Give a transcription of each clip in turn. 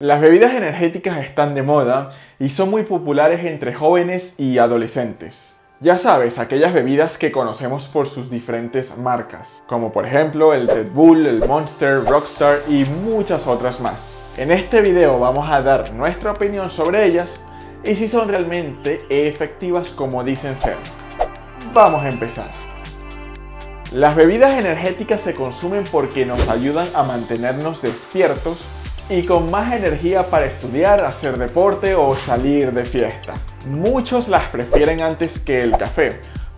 Las bebidas energéticas están de moda y son muy populares entre jóvenes y adolescentes. Ya sabes, aquellas bebidas que conocemos por sus diferentes marcas, como por ejemplo el Red Bull, el Monster, Rockstar y muchas otras más. En este video vamos a dar nuestra opinión sobre ellas y si son realmente efectivas como dicen ser. Vamos a empezar. Las bebidas energéticas se consumen porque nos ayudan a mantenernos despiertos y con más energía para estudiar, hacer deporte o salir de fiesta. Muchos las prefieren antes que el café,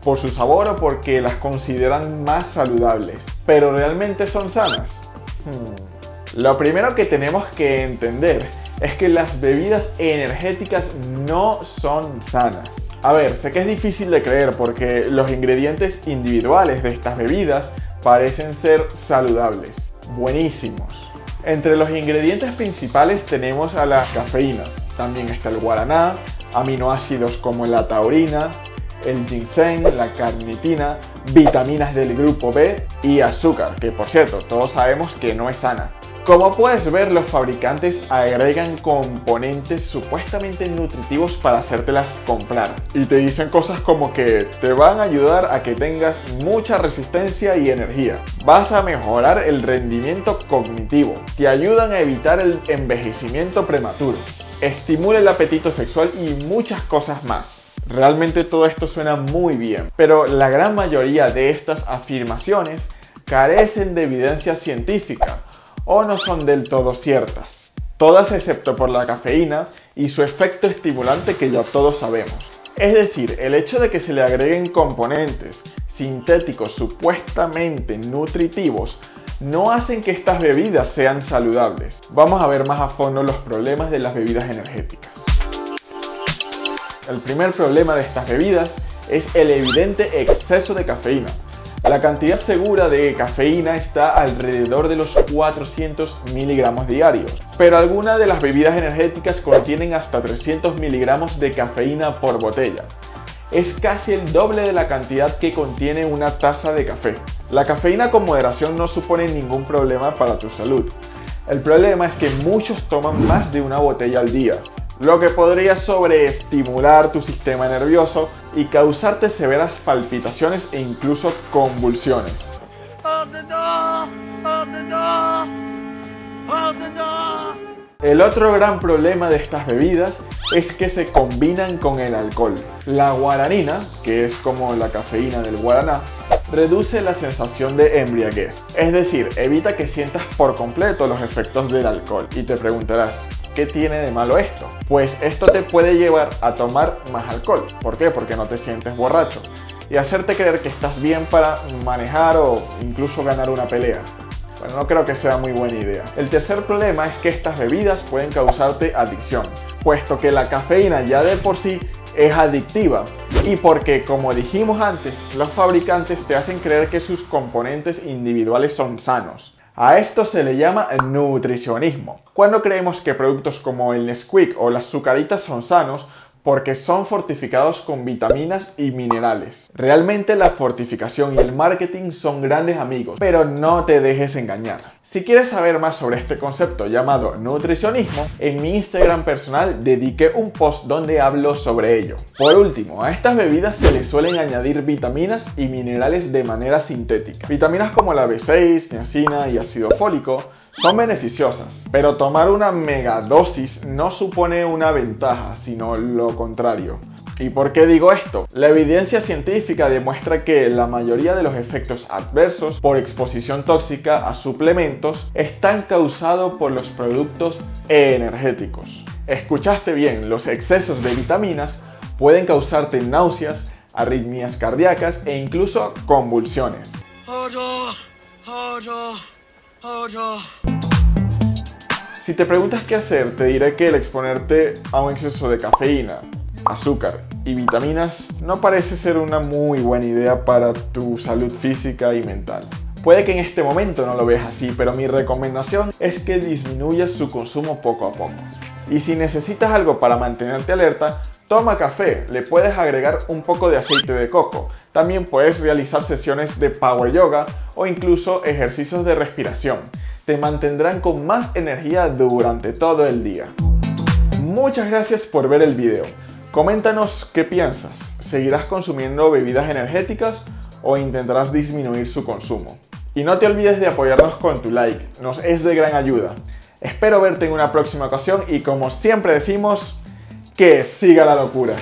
por su sabor o porque las consideran más saludables. ¿Pero realmente son sanas? Hmm. Lo primero que tenemos que entender es que las bebidas energéticas no son sanas. A ver, sé que es difícil de creer porque los ingredientes individuales de estas bebidas parecen ser saludables, buenísimos. Entre los ingredientes principales tenemos a la cafeína, también está el guaraná, aminoácidos como la taurina, el ginseng, la carnitina, vitaminas del grupo B y azúcar, que por cierto, todos sabemos que no es sana. Como puedes ver, los fabricantes agregan componentes supuestamente nutritivos para hacértelas comprar. Y te dicen cosas como que te van a ayudar a que tengas mucha resistencia y energía. Vas a mejorar el rendimiento cognitivo. Te ayudan a evitar el envejecimiento prematuro. Estimula el apetito sexual y muchas cosas más. Realmente todo esto suena muy bien, pero la gran mayoría de estas afirmaciones carecen de evidencia científica o no son del todo ciertas. Todas excepto por la cafeína y su efecto estimulante que ya todos sabemos. Es decir, el hecho de que se le agreguen componentes sintéticos supuestamente nutritivos no hacen que estas bebidas sean saludables. Vamos a ver más a fondo los problemas de las bebidas energéticas. El primer problema de estas bebidas es el evidente exceso de cafeína. La cantidad segura de cafeína está alrededor de los 400 miligramos diarios, pero algunas de las bebidas energéticas contienen hasta 300 miligramos de cafeína por botella. Es casi el doble de la cantidad que contiene una taza de café. La cafeína con moderación no supone ningún problema para tu salud. El problema es que muchos toman más de una botella al día, lo que podría sobreestimular tu sistema nervioso y causarte severas palpitaciones e incluso convulsiones. El otro gran problema de estas bebidas es que se combinan con el alcohol. La guaranina, que es como la cafeína del guaraná, reduce la sensación de embriaguez, es decir, evita que sientas por completo los efectos del alcohol. Y te preguntarás, ¿Qué tiene de malo esto? Pues esto te puede llevar a tomar más alcohol. ¿Por qué? Porque no te sientes borracho. Y hacerte creer que estás bien para manejar o incluso ganar una pelea. Bueno, no creo que sea muy buena idea. El tercer problema es que estas bebidas pueden causarte adicción, puesto que la cafeína ya de por sí es adictiva y porque, como dijimos antes, los fabricantes te hacen creer que sus componentes individuales son sanos. A esto se le llama nutricionismo. Cuando creemos que productos como el Nesquik o las sucaritas son sanos, porque son fortificados con vitaminas y minerales. Realmente la fortificación y el marketing son grandes amigos, pero no te dejes engañar. Si quieres saber más sobre este concepto llamado nutricionismo, en mi Instagram personal dediqué un post donde hablo sobre ello. Por último, a estas bebidas se les suelen añadir vitaminas y minerales de manera sintética. Vitaminas como la B6, niacina y ácido fólico son beneficiosas, pero tomar una megadosis no supone una ventaja, sino lo contrario. ¿Y por qué digo esto? La evidencia científica demuestra que la mayoría de los efectos adversos por exposición tóxica a suplementos están causados por los productos energéticos. Escuchaste bien, los excesos de vitaminas pueden causarte náuseas, arritmias cardíacas e incluso convulsiones. Si te preguntas qué hacer, te diré que el exponerte a un exceso de cafeína, azúcar y vitaminas no parece ser una muy buena idea para tu salud física y mental. Puede que en este momento no lo veas así, pero mi recomendación es que disminuyas su consumo poco a poco. Y si necesitas algo para mantenerte alerta, toma café, le puedes agregar un poco de aceite de coco. También puedes realizar sesiones de power yoga o incluso ejercicios de respiración te mantendrán con más energía durante todo el día. Muchas gracias por ver el video. Coméntanos qué piensas. ¿Seguirás consumiendo bebidas energéticas o intentarás disminuir su consumo? Y no te olvides de apoyarnos con tu like, nos es de gran ayuda. Espero verte en una próxima ocasión y como siempre decimos, que siga la locura.